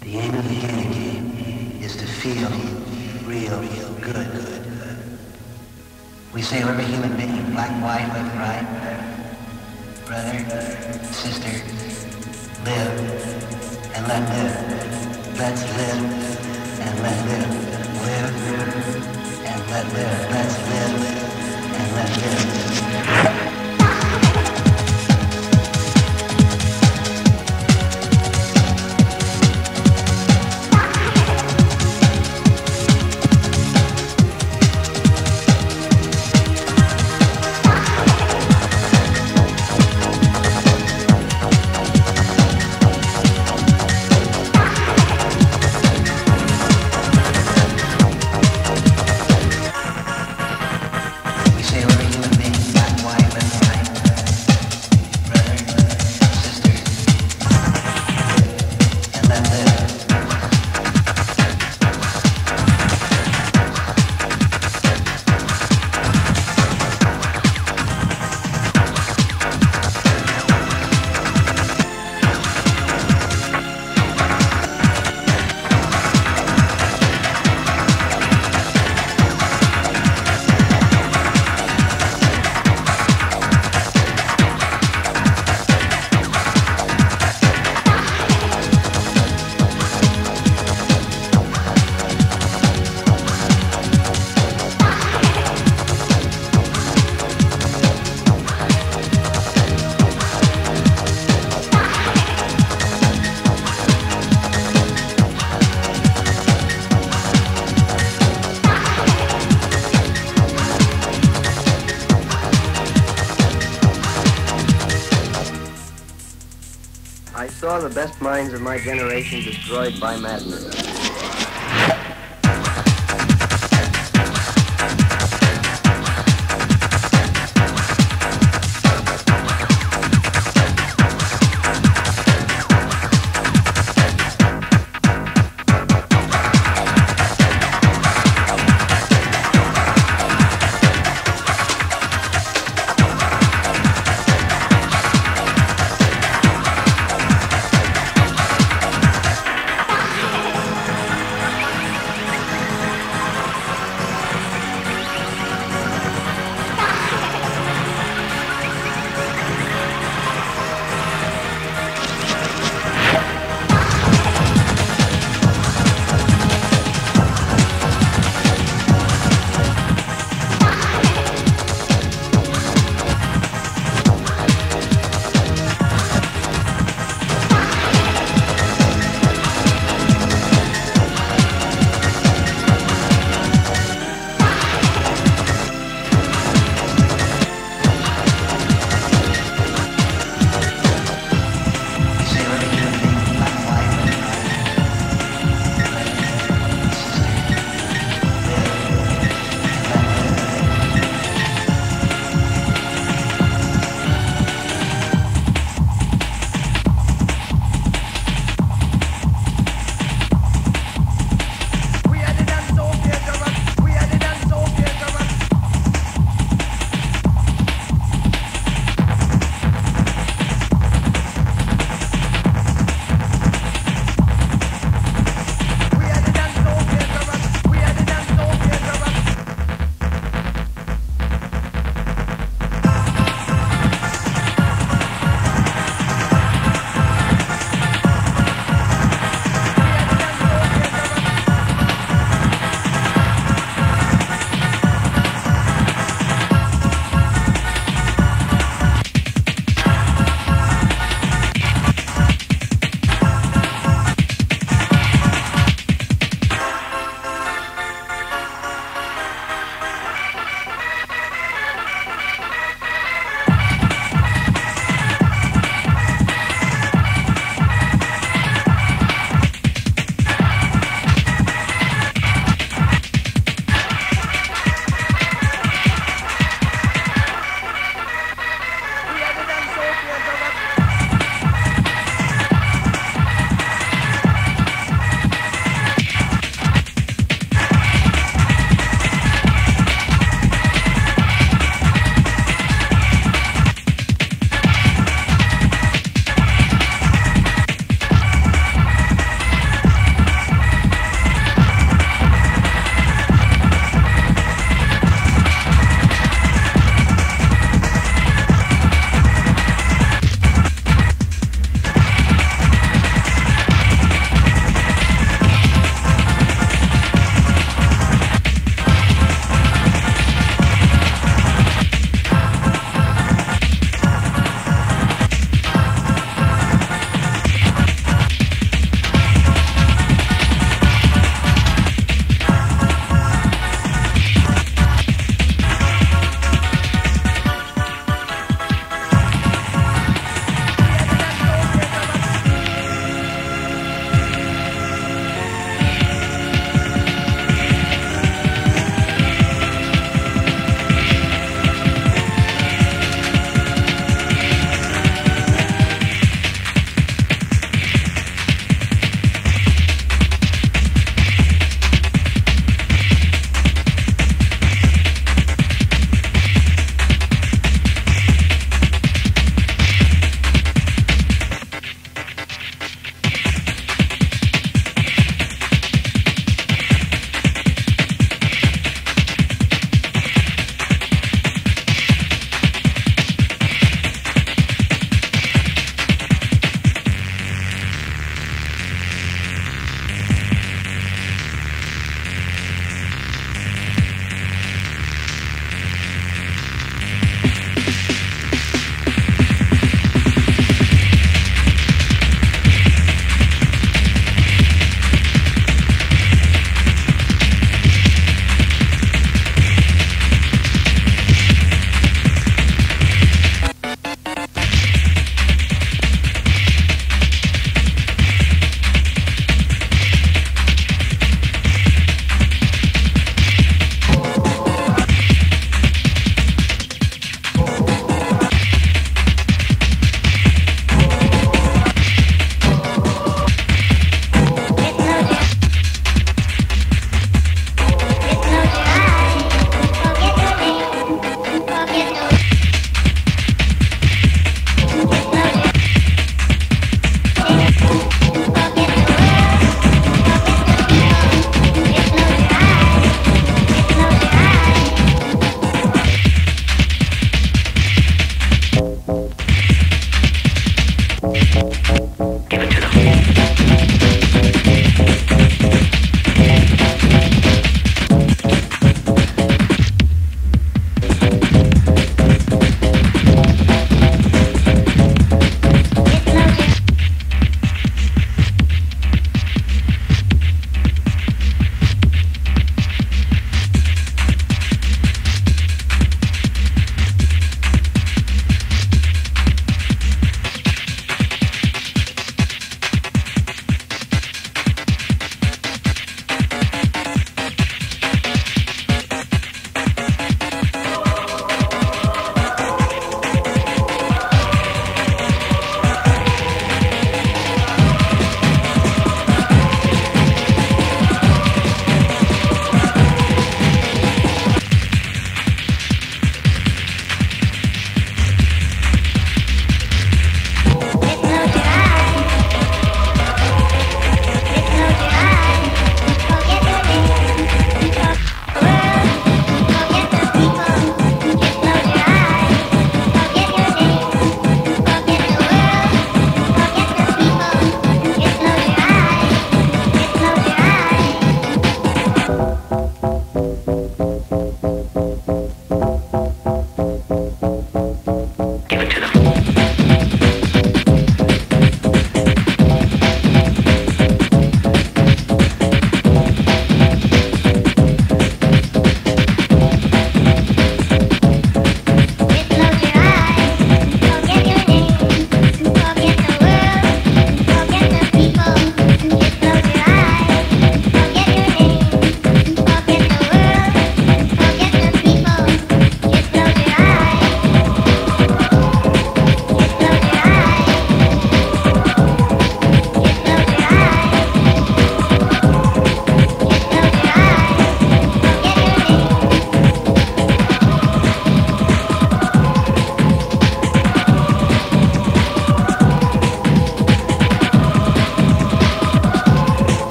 The aim of the game is to feel real real good. Good. We say every human being, black, white, left, right, brother, sister, live and let live. Let's live and let live. Live and let live. Let's live and let live. The best minds of my generation destroyed by madness.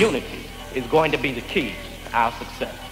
Unity is going to be the key to our success.